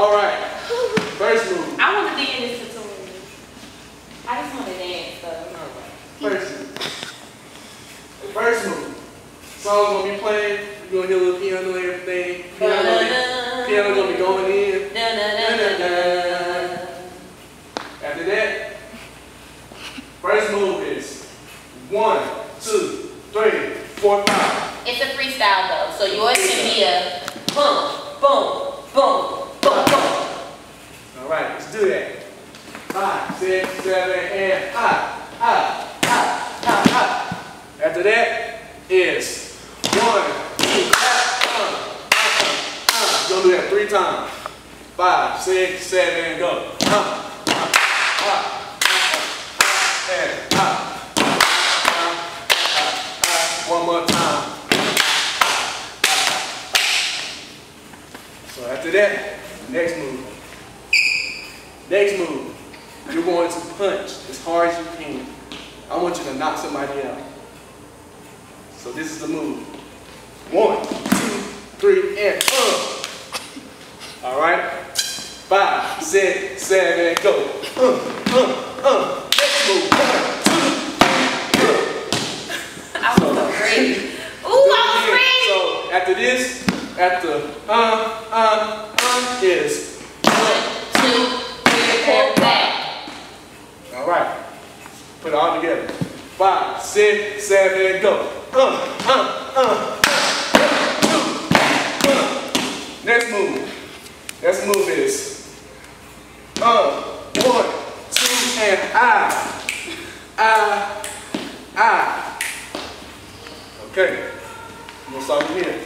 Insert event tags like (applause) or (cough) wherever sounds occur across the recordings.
All right. First move. I want to be in this tutorial. I just want to dance though. First move. First move. Song's gonna be playing. You're gonna hear a little piano and everything. Piano, piano gonna be going in. After that, first move is one, two, three, four, five. It's a freestyle though, so yours can be a boom, boom, boom two eight, five, six, seven, and. After that is one, two, gonna do that three times. Five, six, seven, go. One more time. So after that, this is the move. One, two, three, and uh. All right. Five, six, seven, go. Uh, uh, uh. Next move. One, two, uh. (laughs) I was so ready. Ooh, I was ready. (laughs) So after this, after uh, uh, uh, is one, Two, three, four, back. All right. Put it all together. Five, six, seven, go. Uh, uh, uh. uh. Next move. Next move is uh, one, two, and ah, ah, ah. Okay. I'm gonna start from here.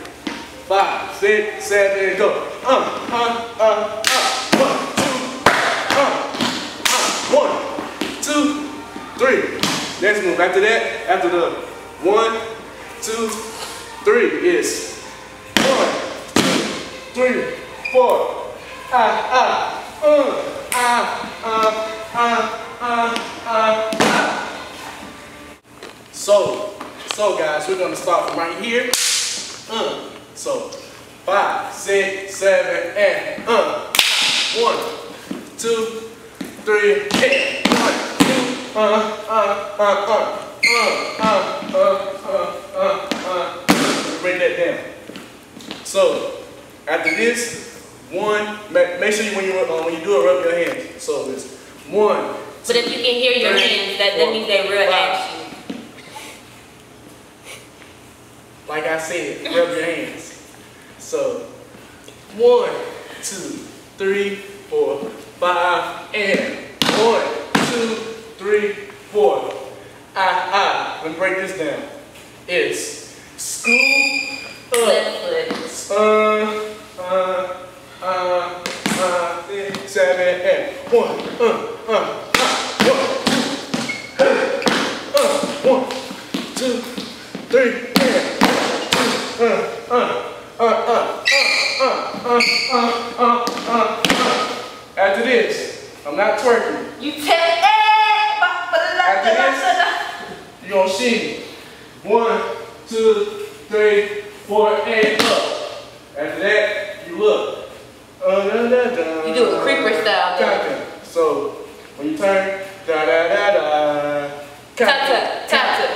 Five, six, seven, go. Uh, uh, uh, uh. One, two, uh, uh. One, two, three. Next move. After that, after the one, two, three is one, two, three, four. Ah, ah, uh, ah, ah, ah, ah, ah, ah. So, so guys, we're gonna start from right here. Uh, so, five, six, seven, and uh, one, two, three, and one, two, uh, uh, uh, uh, uh, uh, uh, uh, uh, uh. Break that down. So, after this, one, make sure you, when you uh, when you do it, rub your hands. So it's one, But if you can hear your Three, hands, that, that means they're real action. like I said, rub your hands. So, one, two, three, four, five, and one, two, three, four. Ah, ah. Let me break this down. It's school up. Left foot. Uh, uh, uh, uh, six, seven, and one, uh, uh, uh, one, two, uh, uh, one, two, three, and uh, uh, uh, uh, uh, uh, uh, uh, uh, uh, uh. After this, I'm not twerking. You tell eh, ba- ba- da- da- After da- this? Da- da. You gonna shimmy. One, two, three, four, and up. After that, you look. Uh, da, da, da, You do a creeper style, though. So when you turn, da da da da. Tap, tap, tap, tap.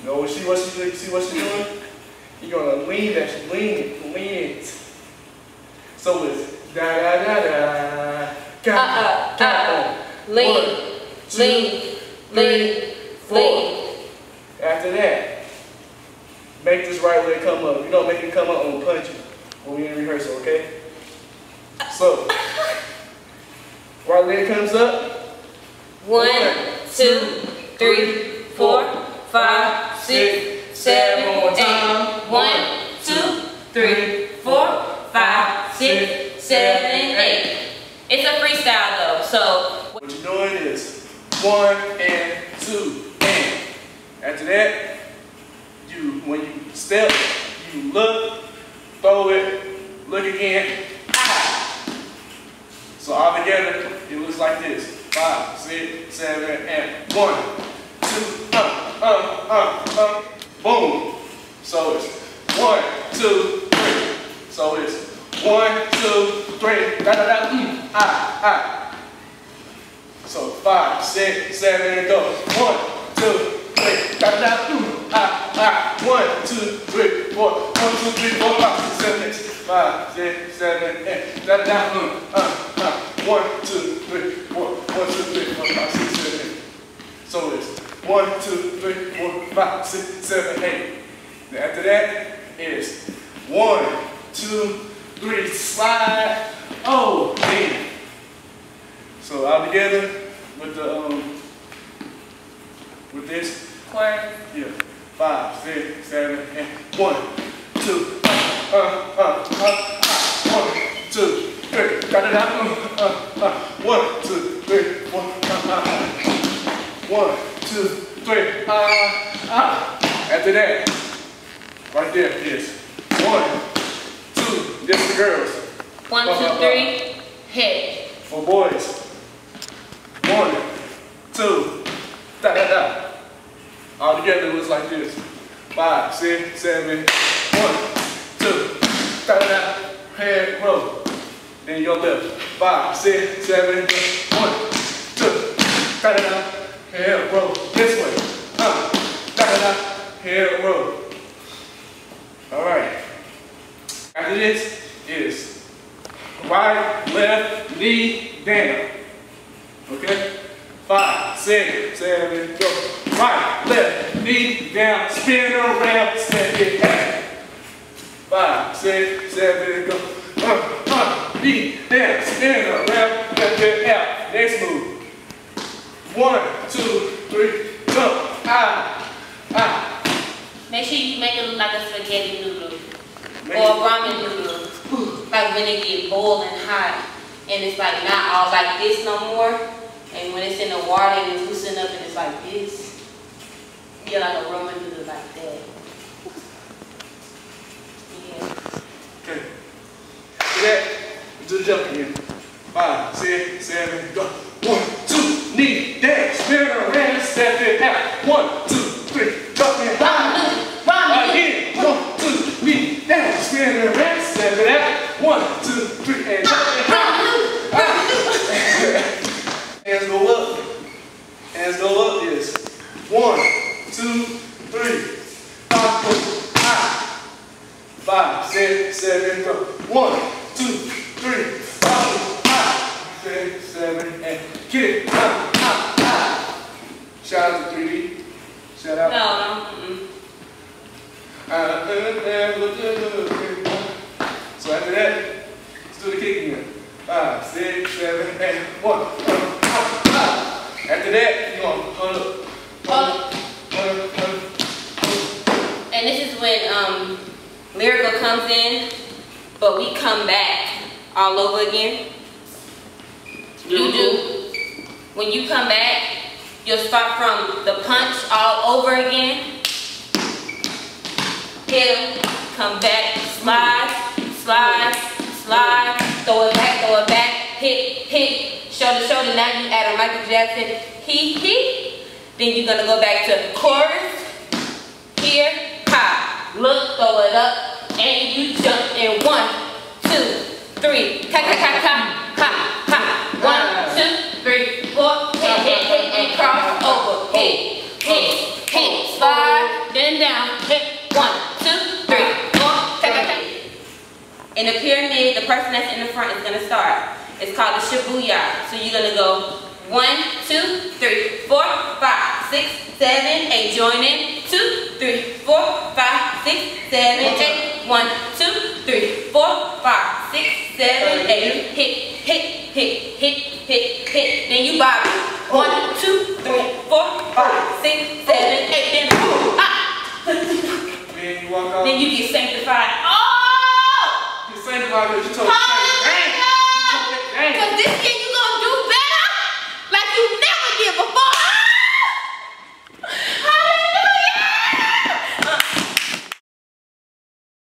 You know what she what she see what she doing? You're gonna lean that she lean it, lean it. So it's da da da da. Uh-uh, uh-uh. Lean, One, two, lean, lean, four. After that, make this right leg come up. You don't make it come up, I'm gonna punch you when we in rehearsal, okay? So, right leg comes up. One, two, three, four, five, six, seven, eight. One, two, three, four, five, six, seven, eight. It's a freestyle though, so What you're doing is one and two. After that, you when you step, you look, throw it, look again. So all together, it looks like this. Five, six, seven, and one, two, uh, uh, uh, uh, boom. So it's one, two, three. So it's One, two, three, da da da, mm, ah, ah. So five, six, seven, go. One, two, da da, mm, ah, ah. One, two, three, four. One, two, three, four, five, six, seven, eight. Five, six, seven, eight. Da da, mm, ah, ah. One, two, three, four. One, two, three, four, five, six, seven, eight. So it's one, two, three, four, five, six, seven, eight. Then after that is one, two, three, slide. Oh, damn. So all together with the um with this, Chorus. yeah. Five, six, seven, eight. One, two, uh, uh, uh, uh, uh. One, two, three. Got it out. Uh, uh, uh. One, two, three, four, uh, uh. One, two, three. Uh, uh. After that, right there is one, two. This the girls. One, two, three, hit. For boys. One, two, da da da. All together it was like this. Five, six, seven, one, two, da da da. Head roll. Then your left. Five, six, seven, one, two, da da da. Head roll. This way. Uh, da da. Head roll. All right. After this is right, left, knee, down. Okay? Five, six, seven, go. Right, left, knee, down, spin around, step it back. Five, six, seven, go. Uh, uh, knee, down, spin around, step it out. Next move. One, two, three, jump. Ah, ah. Make sure you make it look like a spaghetti noodle Make or a ramen noodle. Like when it get boiling hot and it's like not all like this no more. And when it's in the water and it's loosen up and it's like this. Yeah, like a ramen noodle like that. Yeah. Okay. Do that. Do the jump again. Five, six, seven, go. One, two, knee, down, spin around, step it out. One, two, three, jump it Ramen high. noodle, ramen noodle. Again. One, two, knee, down, spin around, step it out. One, two, three, and jump it high. Hands go up. Hands go up is one, two, three. Five, go high. Five, six, seven, go. One, two, three, five, five, six, seven. Get it. Ah, ah, ah. Shout out to 3D. Shout out. No, no. mm-mm. So after that, let's do the kick again. Five, six, seven, eight. One, one, one, five. After that, you gonna hold up. Hold up. Hold up. Hold up. And this is when um, Lyrical comes in, but we come back all over again. You do. Mm-hmm. When you come back, you'll start from the punch all over again. Hit him, come back, slide, slide, slide, throw it back, throw it back, hit, hit, shoulder, shoulder. Now you add a Michael Jackson, he, he. Then you're gonna go back to chorus, here, ha, look, throw it up, and you jump in one, two, three, ka ka ka ka, ha, ha, one, two, three, four, hit, hit, hit, and cross over, hit, hit, hit, slide, then down, hit, one, two, three, four, ka ka ka. In the pyramid, the person that's in the front is gonna start. It's called the Shibuya. So you're gonna go one, two, three, four, five, six, seven, eight. Join in. Two, three, four, five, six, seven, eight. One, two, three, four, five, six, seven, eight. Hit, hit, hit, hit, hit, hit. Then you bob it. One, two, three, four, five, six, seven, eight. Then boom, ah. Then you walk out. Then you get sanctified. Oh! You sanctified because you told me. Hallelujah! Hey, Cause this getting